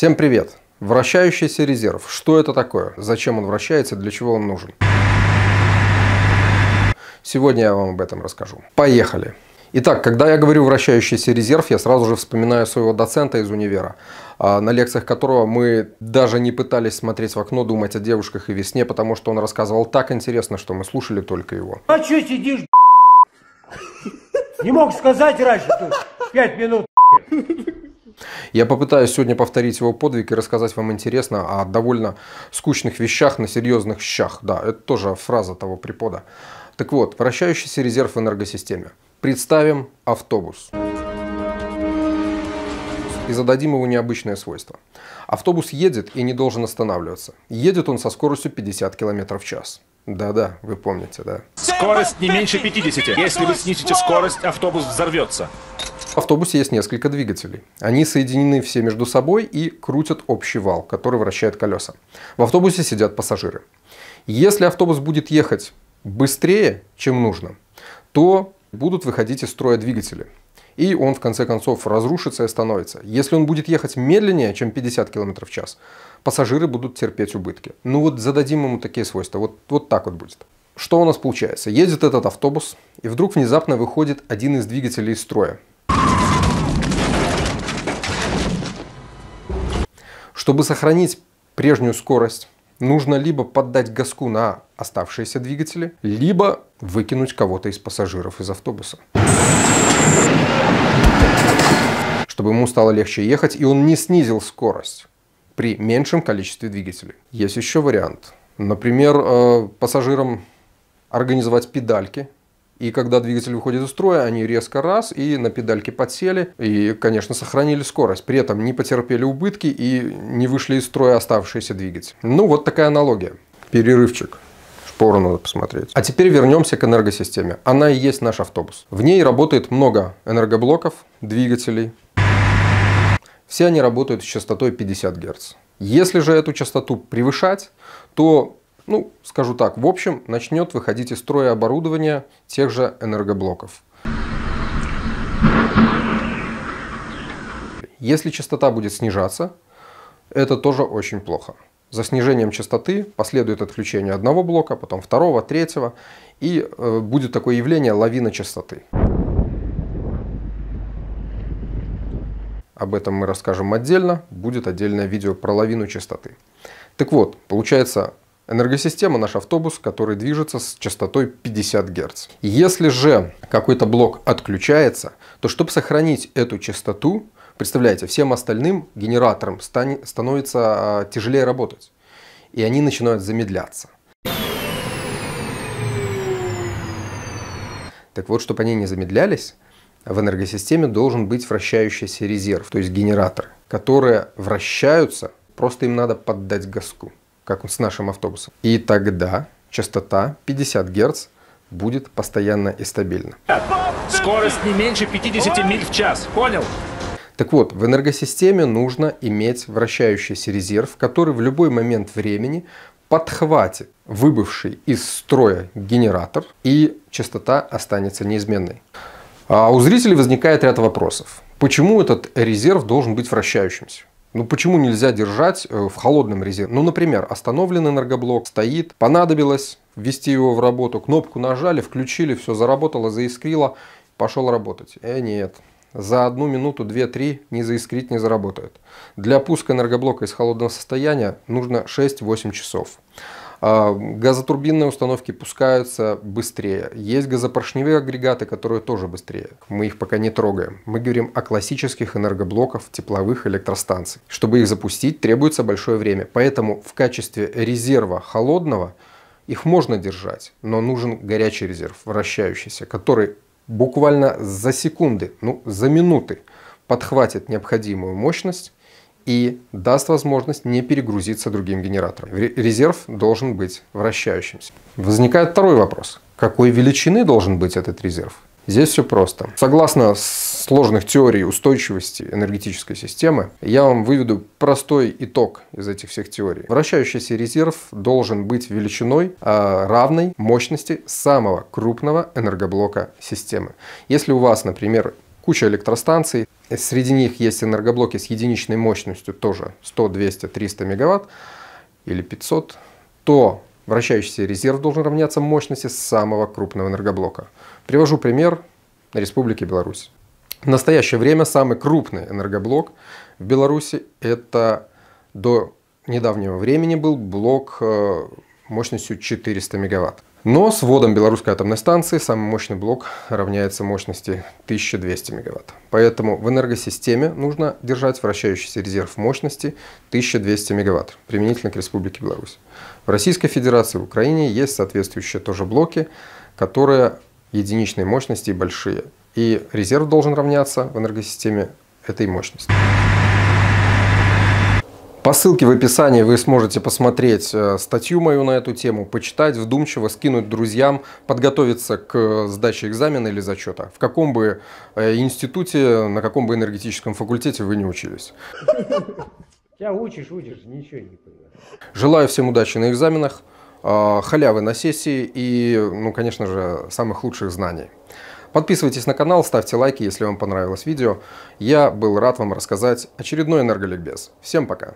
Всем привет! Вращающийся резерв. Что это такое? Зачем он вращается? Для чего он нужен? Сегодня я вам об этом расскажу. Поехали! Итак, когда я говорю вращающийся резерв, я сразу же вспоминаю своего доцента из универа, а, на лекциях которого мы даже не пытались смотреть в окно, думать о девушках и весне, потому что он рассказывал так интересно, что мы слушали только его. А что сидишь, Не мог сказать раньше, пять минут. Я попытаюсь сегодня повторить его подвиг и рассказать вам интересно о довольно скучных вещах на серьезных щах. Да, это тоже фраза того препода. Так вот, вращающийся резерв в энергосистеме. Представим автобус и зададим ему необычное свойство. Автобус едет и не должен останавливаться. Едет он со скоростью 50 км в час. Да-да, вы помните, да. Скорость не меньше 50. Если вы снизите скорость, автобус взорвется. В автобусе есть несколько двигателей. Они соединены все между собой и крутят общий вал, который вращает колеса. В автобусе сидят пассажиры. Если автобус будет ехать быстрее, чем нужно, то будут выходить из строя двигатели. И он в конце концов разрушится и остановится. Если он будет ехать медленнее, чем 50 км в час, пассажиры будут терпеть убытки. Ну вот зададим ему такие свойства. Вот, вот так вот будет. Что у нас получается? Едет этот автобус, и вдруг внезапно выходит один из двигателей из строя. Чтобы сохранить прежнюю скорость, нужно либо поддать газку на оставшиеся двигатели, либо выкинуть кого-то из пассажиров из автобуса. Чтобы ему стало легче ехать, и он не снизил скорость при меньшем количестве двигателей. Есть еще вариант. Например, э, пассажирам организовать педальки и когда двигатель выходит из строя, они резко раз и на педальки подсели и, конечно, сохранили скорость. При этом не потерпели убытки и не вышли из строя оставшиеся двигатели. Ну, вот такая аналогия. Перерывчик. Шпору надо посмотреть. А теперь вернемся к энергосистеме. Она и есть наш автобус. В ней работает много энергоблоков, двигателей. Все они работают с частотой 50 Гц. Если же эту частоту превышать, то ну, скажу так, в общем, начнет выходить из строя оборудование тех же энергоблоков. Если частота будет снижаться, это тоже очень плохо. За снижением частоты последует отключение одного блока, потом второго, третьего, и э, будет такое явление лавина частоты. Об этом мы расскажем отдельно, будет отдельное видео про лавину частоты. Так вот, получается, Энергосистема наш автобус, который движется с частотой 50 Гц. Если же какой-то блок отключается, то чтобы сохранить эту частоту, представляете, всем остальным генераторам становится а, тяжелее работать. И они начинают замедляться. Так вот, чтобы они не замедлялись, в энергосистеме должен быть вращающийся резерв, то есть генератор, которые вращаются, просто им надо поддать газку как с нашим автобусом. И тогда частота 50 Гц будет постоянно и стабильно. Скорость не меньше 50 миль в час. Понял? Так вот, в энергосистеме нужно иметь вращающийся резерв, который в любой момент времени подхватит выбывший из строя генератор, и частота останется неизменной. А у зрителей возникает ряд вопросов. Почему этот резерв должен быть вращающимся? Ну почему нельзя держать э, в холодном резерве? Ну, например, остановлен энергоблок, стоит, понадобилось ввести его в работу, кнопку нажали, включили, все заработало, заискрило, пошел работать. Э, нет. За одну минуту, две-три не заискрить, не заработает. Для пуска энергоблока из холодного состояния нужно 6-8 часов. А, газотурбинные установки пускаются быстрее. Есть газопоршневые агрегаты, которые тоже быстрее. Мы их пока не трогаем. Мы говорим о классических энергоблоках тепловых электростанций. Чтобы их запустить, требуется большое время. Поэтому в качестве резерва холодного их можно держать, но нужен горячий резерв, вращающийся, который буквально за секунды, ну за минуты подхватит необходимую мощность и даст возможность не перегрузиться другим генератором. Резерв должен быть вращающимся. Возникает второй вопрос. Какой величины должен быть этот резерв? Здесь все просто. Согласно сложных теорий устойчивости энергетической системы, я вам выведу простой итог из этих всех теорий. Вращающийся резерв должен быть величиной а, равной мощности самого крупного энергоблока системы. Если у вас, например, куча электростанций. Среди них есть энергоблоки с единичной мощностью тоже 100, 200, 300 мегаватт или 500. То вращающийся резерв должен равняться мощности самого крупного энергоблока. Привожу пример на Республике Беларусь. В настоящее время самый крупный энергоблок в Беларуси это до недавнего времени был блок э, мощностью 400 мегаватт. Но с вводом белорусской атомной станции самый мощный блок равняется мощности 1200 мегаватт. Поэтому в энергосистеме нужно держать вращающийся резерв мощности 1200 мегаватт, применительно к Республике Беларусь. В Российской Федерации в Украине есть соответствующие тоже блоки, которые единичной мощности и большие. И резерв должен равняться в энергосистеме этой мощности. По ссылке в описании вы сможете посмотреть э, статью мою на эту тему, почитать вдумчиво, скинуть друзьям, подготовиться к сдаче экзамена или зачета. В каком бы э, институте, на каком бы энергетическом факультете вы не учились. Тебя учишь, учишь, ничего не понимаешь. Желаю всем удачи на экзаменах, э, халявы на сессии и, ну, конечно же, самых лучших знаний. Подписывайтесь на канал, ставьте лайки, если вам понравилось видео. Я был рад вам рассказать очередной энерголикбез. Всем пока!